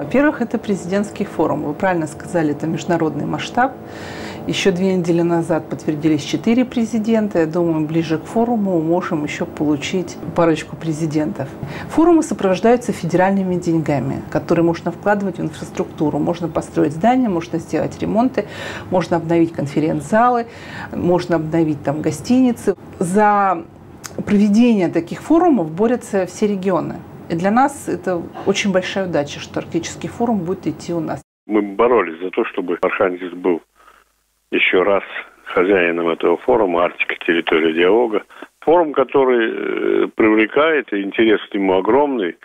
Во-первых, это президентский форум. Вы правильно сказали, это международный масштаб. Еще две недели назад подтвердились четыре президента. Я думаю, ближе к форуму можем еще получить парочку президентов. Форумы сопровождаются федеральными деньгами, которые можно вкладывать в инфраструктуру. Можно построить здания, можно сделать ремонты, можно обновить конференц-залы, можно обновить там гостиницы. За проведение таких форумов борются все регионы. И для нас это очень большая удача, что Арктический форум будет идти у нас. Мы боролись за то, чтобы Архангельск был еще раз хозяином этого форума «Арктика. Территория диалога». Форум, который э, привлекает, и интерес к нему огромный,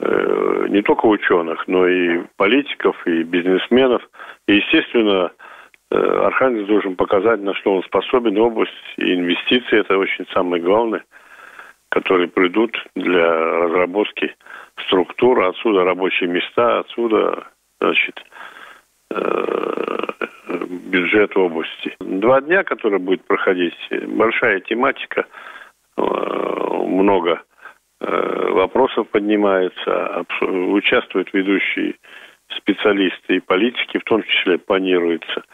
э, не только ученых, но и политиков, и бизнесменов. И, естественно, э, Архангельск должен показать, на что он способен. Область и инвестиции – это очень самое главное – которые придут для разработки структуры, отсюда рабочие места, отсюда, значит, э, бюджет области. Два дня, которые будет проходить, большая тематика, э, много э, вопросов поднимается, участвуют ведущие специалисты и политики, в том числе планируется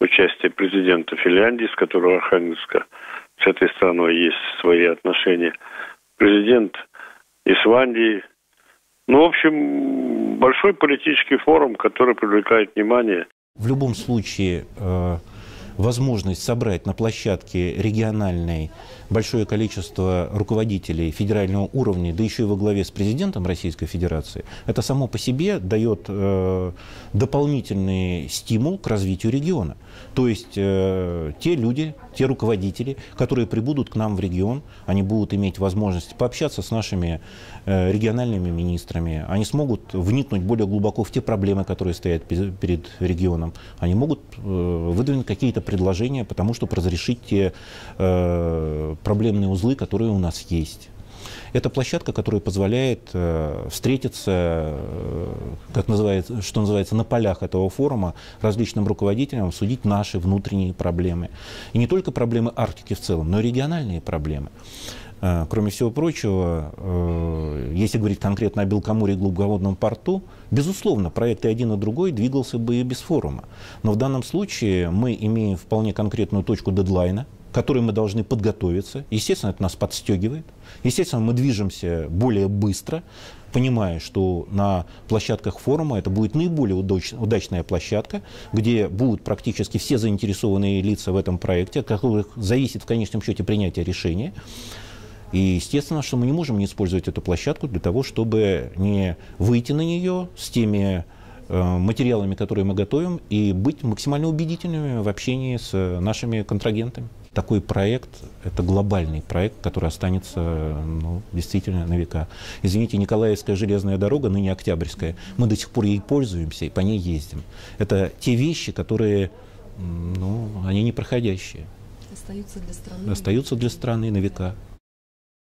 участие президента Финляндии, с которого Архангельска с этой страной есть свои отношения – президент Исландии. Ну, в общем, большой политический форум, который привлекает внимание. В любом случае, э, возможность собрать на площадке региональной большое количество руководителей федерального уровня, да еще и во главе с президентом Российской Федерации, это само по себе дает э, дополнительный стимул к развитию региона. То есть э, те люди, те руководители, которые прибудут к нам в регион, они будут иметь возможность пообщаться с нашими э, региональными министрами, они смогут вникнуть более глубоко в те проблемы, которые стоят перед регионом, они могут э, выдвинуть какие-то предложения, потому чтобы разрешить те э, проблемные узлы, которые у нас есть. Это площадка, которая позволяет э, встретиться, э, как называется, что называется, на полях этого форума различным руководителям, обсудить наши внутренние проблемы. И не только проблемы Арктики в целом, но и региональные проблемы. Э, кроме всего прочего, э, если говорить конкретно о Белкоморье и глубоководном порту, безусловно, проект и один и другой двигался бы и без форума. Но в данном случае мы имеем вполне конкретную точку дедлайна, к которой мы должны подготовиться. Естественно, это нас подстегивает. Естественно, мы движемся более быстро, понимая, что на площадках форума это будет наиболее удач, удачная площадка, где будут практически все заинтересованные лица в этом проекте, от которых зависит в конечном счете принятие решения. И естественно, что мы не можем не использовать эту площадку для того, чтобы не выйти на нее с теми э, материалами, которые мы готовим, и быть максимально убедительными в общении с нашими контрагентами такой проект – это глобальный проект, который останется ну, действительно на века. Извините, Николаевская железная дорога, ныне Октябрьская, мы до сих пор ей пользуемся и по ней ездим. Это те вещи, которые, ну, они непроходящие. Остаются для страны. Остаются для страны на века.